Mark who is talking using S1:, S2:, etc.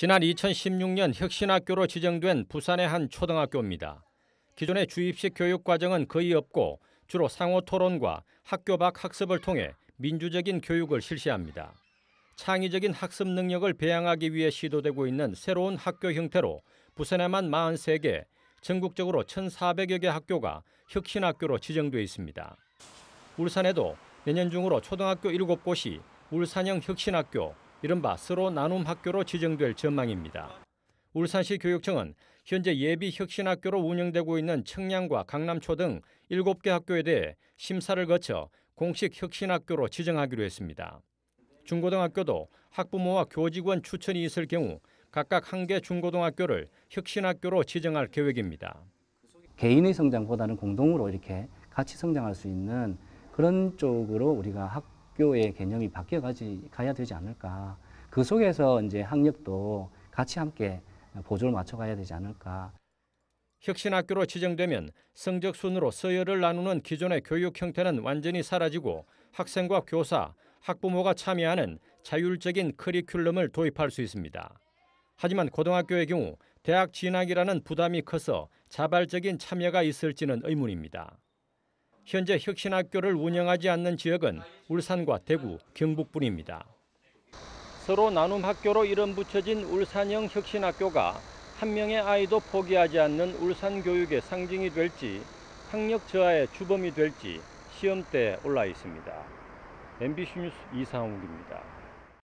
S1: 지난 2016년 혁신학교로 지정된 부산의 한 초등학교입니다. 기존의 주입식 교육 과정은 거의 없고 주로 상호 토론과 학교 밖 학습을 통해 민주적인 교육을 실시합니다. 창의적인 학습 능력을 배양하기 위해 시도되고 있는 새로운 학교 형태로 부산에만 43개, 전국적으로 1,400여 개 학교가 혁신학교로 지정돼 있습니다. 울산에도 내년 중으로 초등학교 7곳이 울산형 혁신학교, 이른바 서로 나눔 학교로 지정될 전망입니다. 울산시 교육청은 현재 예비 혁신학교로 운영되고 있는 청량과 강남초 등 7개 학교에 대해 심사를 거쳐 공식 혁신학교로 지정하기로 했습니다. 중고등학교도 학부모와 교직원 추천이 있을 경우 각각 한 개 중고등학교를 혁신학교로 지정할 계획입니다.
S2: 개인의 성장보다는 공동으로 이렇게 같이 성장할 수 있는 그런 쪽으로 우리가 학 교의 개념이 바뀌어 가야 되지 않을까. 그 속에서 이제 학력도 같이 함께 보조를 맞춰가야 되지 않을까.
S1: 혁신학교로 지정되면 성적 순으로 서열을 나누는 기존의 교육 형태는 완전히 사라지고 학생과 교사, 학부모가 참여하는 자율적인 커리큘럼을 도입할 수 있습니다. 하지만 고등학교의 경우 대학 진학이라는 부담이 커서 자발적인 참여가 있을지는 의문입니다. 현재 혁신학교를 운영하지 않는 지역은 울산과 대구, 경북뿐입니다. 서로 나눔 학교로 이름 붙여진 울산형 혁신학교가 한 명의 아이도 포기하지 않는 울산 교육의 상징이 될지 학력 저하의 주범이 될지 시험대에 올라 있습니다. MBC 뉴스 이상욱입니다.